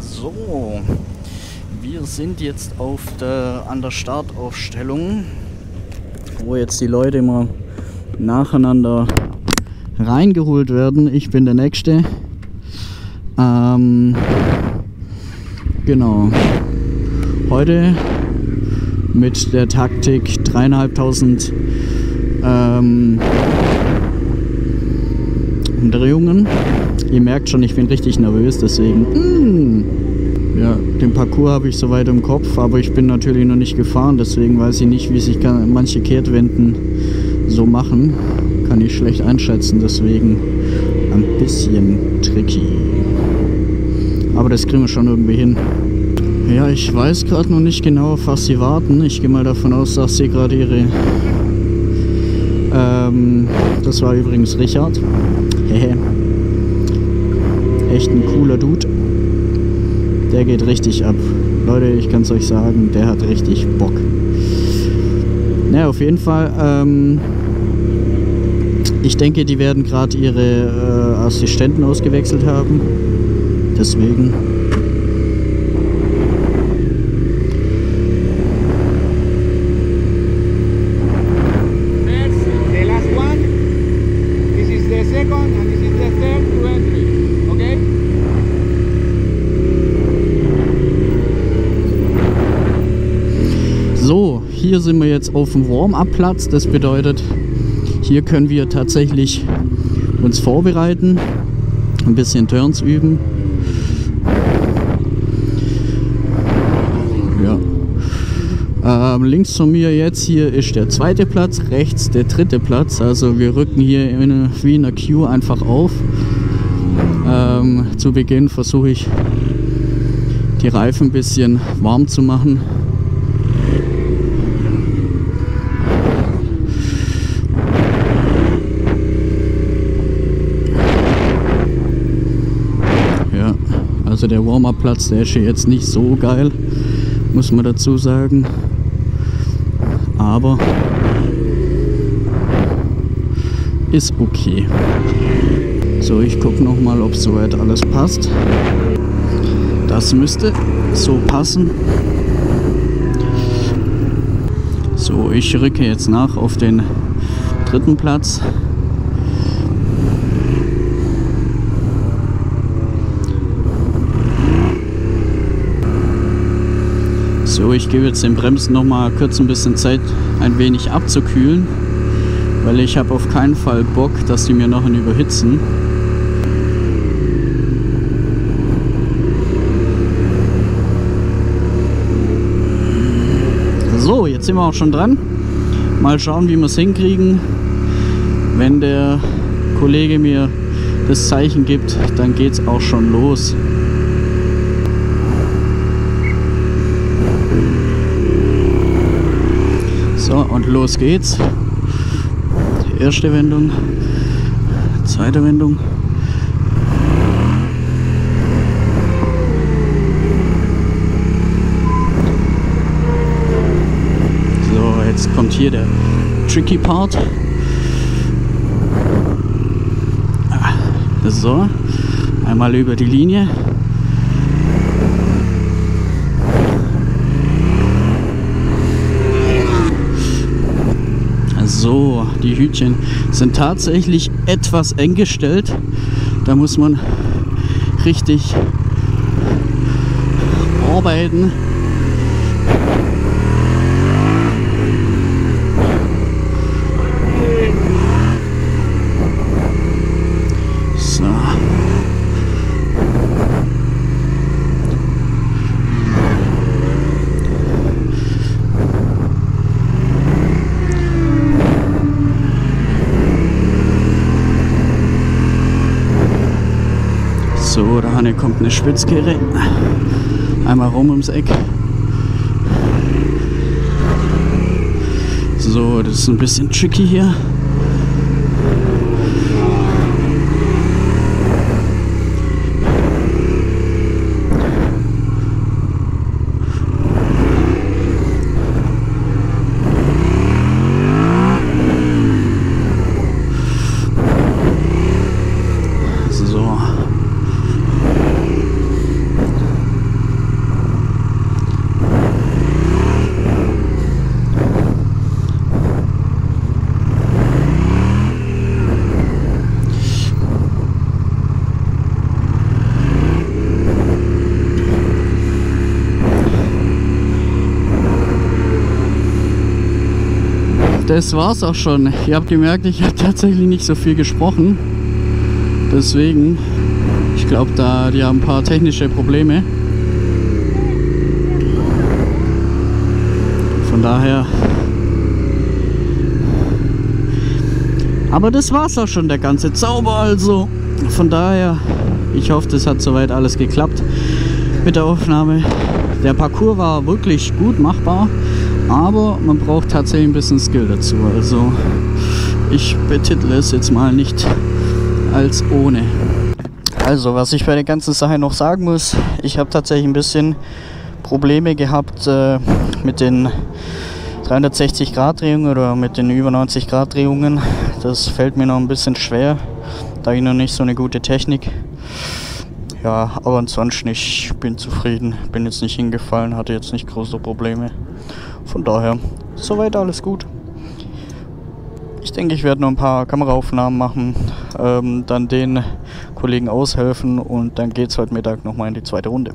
So, wir sind jetzt auf der, an der Startaufstellung, wo jetzt die Leute immer nacheinander reingeholt werden. Ich bin der Nächste. Ähm, genau. Heute mit der Taktik dreieinhalbtausend ähm, Umdrehungen. Ihr merkt schon, ich bin richtig nervös, deswegen. Mm, ja, den Parcours habe ich soweit im Kopf, aber ich bin natürlich noch nicht gefahren, deswegen weiß ich nicht, wie sich manche Kehrtwenden so machen. Kann ich schlecht einschätzen, deswegen ein bisschen tricky. Aber das kriegen wir schon irgendwie hin. Ja, ich weiß gerade noch nicht genau, auf was sie warten. Ich gehe mal davon aus, dass sie gerade ihre. Ähm, das war übrigens Richard. Hehe. Echt ein cooler Dude. Der geht richtig ab. Leute, ich kann es euch sagen, der hat richtig Bock. Naja, auf jeden Fall. Ähm, ich denke, die werden gerade ihre äh, Assistenten ausgewechselt haben. Deswegen. Hier sind wir jetzt auf dem Warm-up-Platz. Das bedeutet, hier können wir tatsächlich uns vorbereiten, ein bisschen Turns üben. Ja. Ähm, links von mir jetzt hier ist der zweite Platz, rechts der dritte Platz. Also wir rücken hier in wie in einer Queue einfach auf. Ähm, zu Beginn versuche ich die Reifen ein bisschen warm zu machen. Also der Warm-Up-Platz, der ist hier jetzt nicht so geil, muss man dazu sagen. Aber ist okay. So, ich gucke nochmal, ob soweit alles passt. Das müsste so passen. So, ich rücke jetzt nach auf den dritten Platz. So, ich gebe jetzt den Bremsen noch mal kurz ein bisschen Zeit, ein wenig abzukühlen, weil ich habe auf keinen Fall Bock, dass die mir noch überhitzen. So, jetzt sind wir auch schon dran. Mal schauen, wie wir es hinkriegen. Wenn der Kollege mir das Zeichen gibt, dann geht es auch schon los. So, und los geht's. Erste Wendung, zweite Wendung. So, jetzt kommt hier der tricky Part. So, einmal über die Linie. So, die Hütchen sind tatsächlich etwas eng gestellt. Da muss man richtig arbeiten. Hinten kommt eine Spitzkehre. Einmal rum ums Eck. So, das ist ein bisschen tricky hier. Das war's auch schon. Ihr habt gemerkt, ich habe tatsächlich nicht so viel gesprochen. Deswegen, ich glaube, da die haben ein paar technische Probleme. Von daher. Aber das war's auch schon, der ganze Zauber also. Von daher, ich hoffe, das hat soweit alles geklappt mit der Aufnahme. Der Parcours war wirklich gut machbar, aber man braucht tatsächlich ein bisschen Skill dazu. Also ich betitle es jetzt mal nicht als ohne. Also, was ich bei der ganzen Sache noch sagen muss, ich habe tatsächlich ein bisschen Probleme gehabt äh, mit den 360 Grad Drehungen oder mit den über 90 Grad Drehungen. Das fällt mir noch ein bisschen schwer, da ich noch nicht so eine gute Technik. Ja, aber ansonsten ich bin zufrieden, bin jetzt nicht hingefallen, hatte jetzt nicht große Probleme. Von daher, soweit alles gut. Ich denke, ich werde noch ein paar Kameraaufnahmen machen, ähm, dann den Kollegen aushelfen und dann geht es heute Mittag nochmal in die zweite Runde.